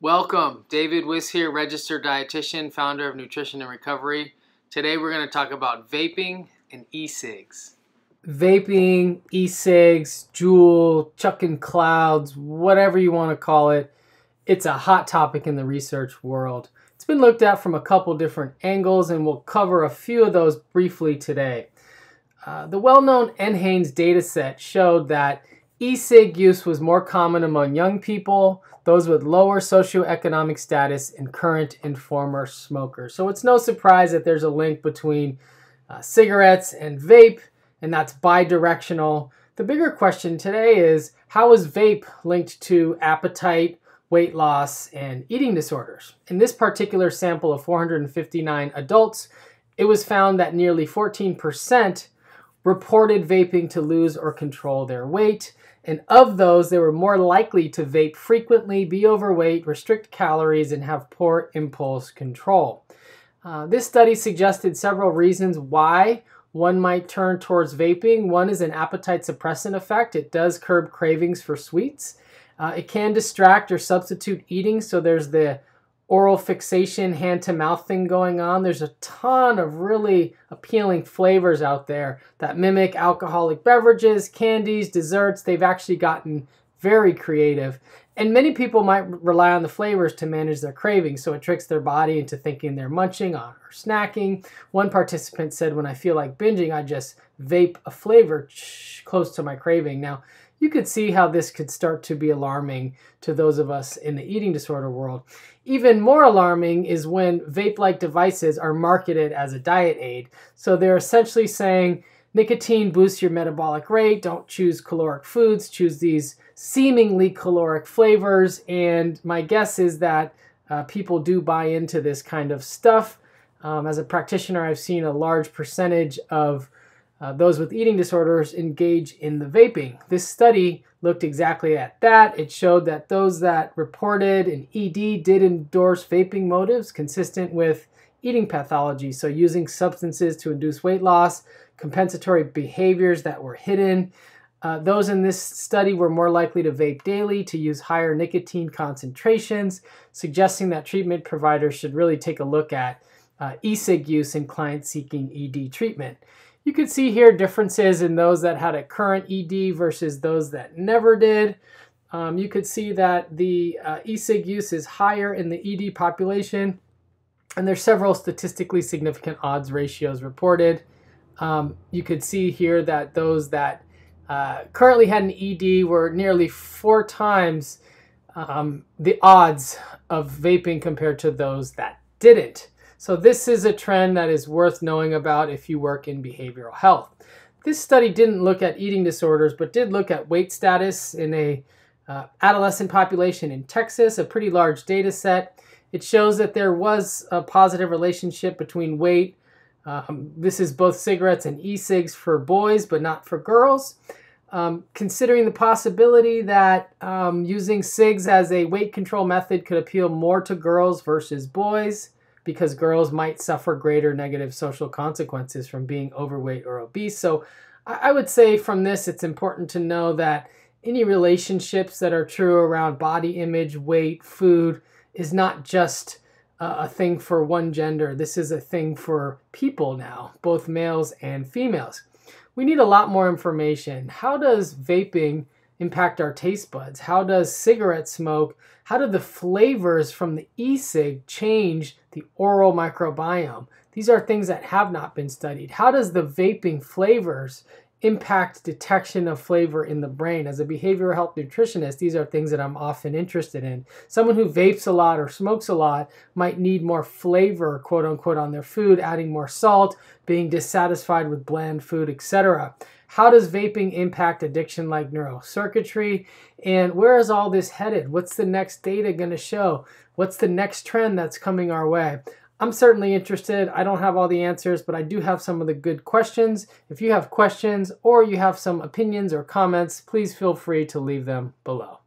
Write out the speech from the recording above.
Welcome, David Wiss here, registered dietitian, founder of Nutrition in Recovery. Today we're going to talk about vaping and e-cigs. Vaping, e-cigs, Juul, chucking clouds, whatever you want to call it, it's a hot topic in the research world. It's been looked at from a couple different angles, and we'll cover a few of those briefly today. Uh, the well-known NHANES dataset showed that E-cig use was more common among young people, those with lower socioeconomic status, and current and former smokers. So it's no surprise that there's a link between uh, cigarettes and vape, and that's bidirectional. The bigger question today is how is vape linked to appetite, weight loss, and eating disorders? In this particular sample of 459 adults, it was found that nearly 14% reported vaping to lose or control their weight. And of those, they were more likely to vape frequently, be overweight, restrict calories, and have poor impulse control. Uh, this study suggested several reasons why one might turn towards vaping. One is an appetite suppressant effect, it does curb cravings for sweets. Uh, it can distract or substitute eating, so there's the oral fixation, hand to mouth thing going on. There's a ton of really appealing flavors out there that mimic alcoholic beverages, candies, desserts. They've actually gotten very creative. And many people might rely on the flavors to manage their cravings, so it tricks their body into thinking they're munching on or snacking. One participant said, When I feel like binging, I just vape a flavor close to my craving. Now, you could see how this could start to be alarming to those of us in the eating disorder world. Even more alarming is when vape like devices are marketed as a diet aid. So they're essentially saying nicotine boosts your metabolic rate, don't choose caloric foods, choose these seemingly caloric flavors. And my guess is that uh, people do buy into this kind of stuff. Um, as a practitioner, I've seen a large percentage of uh, those with eating disorders engage in the vaping. This study looked exactly at that. It showed that those that reported an ED did endorse vaping motives consistent with eating pathology, so using substances to induce weight loss, compensatory behaviors that were hidden. Uh, those in this study were more likely to vape daily to use higher nicotine concentrations, suggesting that treatment providers should really take a look at uh, e-cig use in clients seeking ED treatment. You can see here differences in those that had a current ED versus those that never did. Um, you could see that the uh, e-cig use is higher in the ED population, and there's several statistically significant odds ratios reported. Um, you could see here that those that uh, currently had an ED were nearly four times um, the odds of vaping compared to those that didn't. So this is a trend that is worth knowing about if you work in behavioral health. This study didn't look at eating disorders, but did look at weight status in a uh, adolescent population in Texas, a pretty large data set. It shows that there was a positive relationship between weight. Um, this is both cigarettes and e-cigs for boys, but not for girls. Um, considering the possibility that um, using cigs as a weight control method could appeal more to girls versus boys, because girls might suffer greater negative social consequences from being overweight or obese. So I would say from this, it's important to know that any relationships that are true around body image, weight, food is not just a thing for one gender. This is a thing for people now, both males and females. We need a lot more information. How does vaping impact our taste buds? How does cigarette smoke, how do the flavors from the e-cig change the oral microbiome? These are things that have not been studied. How does the vaping flavors impact detection of flavor in the brain. As a behavioral health nutritionist, these are things that I'm often interested in. Someone who vapes a lot or smokes a lot might need more flavor, quote unquote, on their food, adding more salt, being dissatisfied with bland food, etc. How does vaping impact addiction like neurocircuitry? And where is all this headed? What's the next data going to show? What's the next trend that's coming our way? I'm certainly interested. I don't have all the answers, but I do have some of the good questions. If you have questions or you have some opinions or comments, please feel free to leave them below.